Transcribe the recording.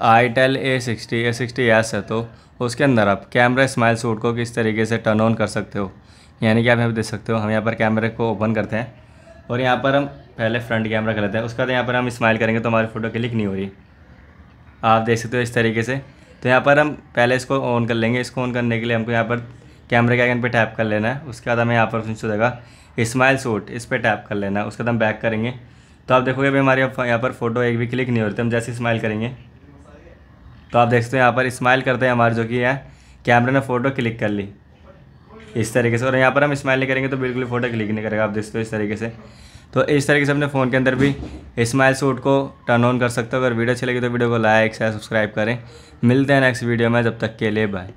Itel A sixty A sixty S है तो उसके अंदर आप कैमरा स्माइल सूट को किस तरीके से टर्न ऑन कर सकते हो? यानी कि आप यहाँ पर देख सकते हो, हम यहाँ पर कैमरे को ओपन करते हैं और यहाँ पर हम पहले फ्रंट कैमरा कर लेते हैं। उसके बाद यहाँ पर हम स्माइल करेंगे तो हमारी फ़ोटो क्लिक नहीं हो रही। आप देख सकते हो इस तरीके से। तो यहाँ पर हम पहले इसको ऑन कर लेंगे। इसको ऑन करने के लिए हमको यहाँ पर कैमरे के आइकन पे टैप कर लेना है। उसके बाद हमें यहाँ पर ऑप्शन देगा स्माइल सूट इस पर टैप कर लेना है। उसके बाद हम बैक करेंगे। तो आप देखोगे अभी हमारे यहाँ पर फ़ोटो एक भी क्लिक नहीं हो रही। तो हम जैसे स्माइल करेंगे। तो आप देखते हो, यहाँ पर स्माइल करते हैं हमारे जो कि है। कैमरे ने फ़ोटो क्लिक कर ली। इस तरीके से, और यहाँ पर हम स्माइल नहीं करेंगे तो बिल्कुल फ़ोटो क्लिक नहीं करेगा, आप देखते हो इस तरीके से। तो इस तरीके से अपने फ़ोन के अंदर भी स्माइल सूट को टर्न ऑन कर सकते हो। अगर वीडियो अच्छी लगी तो वीडियो को लाइक शेयर सब्सक्राइब करें। मिलते हैं नेक्स्ट वीडियो में, जब तक के लिए बाय